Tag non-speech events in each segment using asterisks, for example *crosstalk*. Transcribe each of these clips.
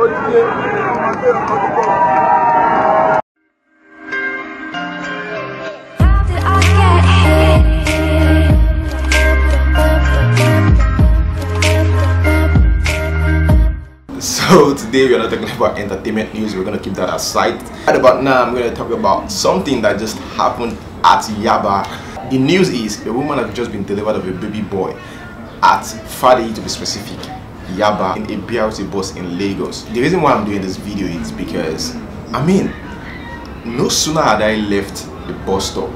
So today we are not talking about entertainment news. We're gonna keep that aside. Right about now, I'm gonna talk about something that just happened at Yaba. The news is a woman has just been delivered of a baby boy at Fadeyi to be specific, Yaba, in a BRT bus in Lagos. The reason why I'm doing this video is because, I mean, no sooner had I left the bus stop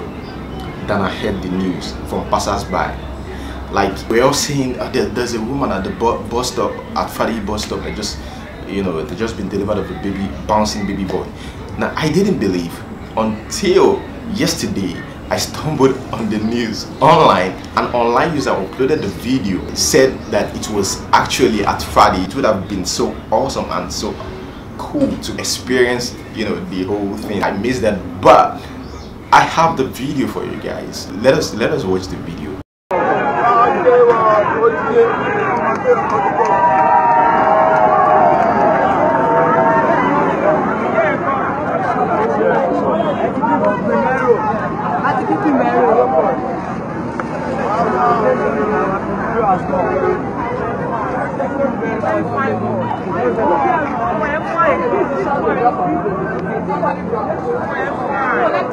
than I heard the news from passers-by. Like we're all saying, uh, there, there's a woman at the bu bus stop at Fadeyi bus stop that just, you know, they just been delivered of a baby, bouncing baby boy. Now I didn't believe until yesterday. I stumbled on the news online. An online user uploaded the video, said that it was actually at Friday. It would have been so awesome and so cool to experience, you know, the whole thing. I missed that, but I have the video for you guys. Let us let us watch the video.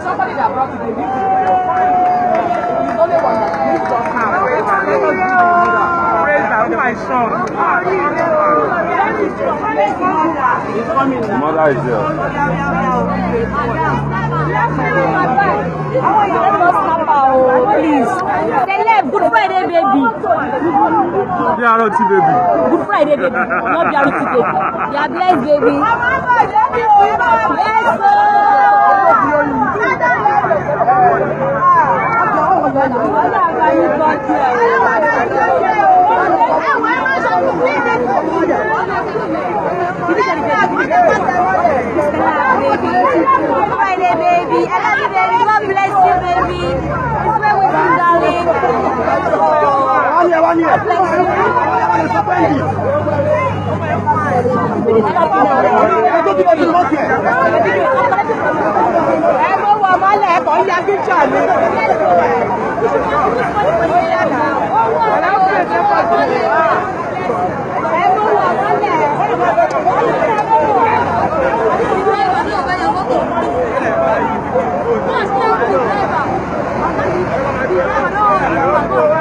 Somebody that brought it, Mother is there. Good Friday, baby. BRT baby. Good Friday, baby. Not BRT, baby. You are blessed, baby. Yes, Good Friday, baby. I love you, baby. One year, one year. Suspend it. Ẹgbẹ́ tí mo ti lọ́ọ̀tì ẹ̀. Ẹgbẹ́ wọ̀ ọmọ alẹ́ ẹ̀kọ́ ń ya píṣà mi.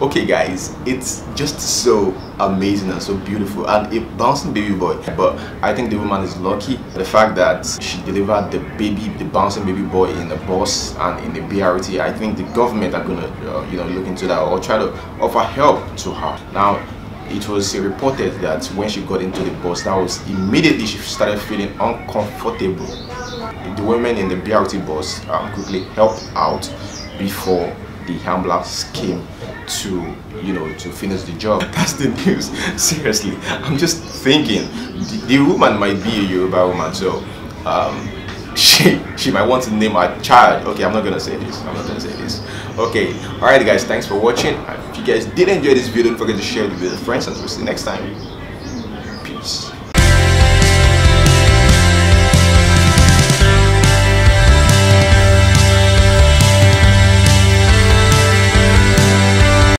Okay guys, it's just so amazing and so beautiful and a bouncing baby boy. But I think the woman is lucky. The fact that she delivered the baby, the bouncing baby boy in the bus and in the BRT, I think the government are gonna, uh, you know, look into that or try to offer help to her. Now, it was reported that when she got into the bus, that was immediately she started feeling uncomfortable. The women in the BRT bus um, quickly helped out before the ambulance came to you know to finish the job. *laughs* That's the news. *laughs* Seriously. I'm just thinking the, the woman might be a yoruba woman so um *laughs* she she might want to name her child. Okay i'm not gonna say this. I'm not gonna say this. Okay. All right guys. Thanks for watching. If you guys did enjoy this video don't forget to share it with your friends and we'll see you next time. Peace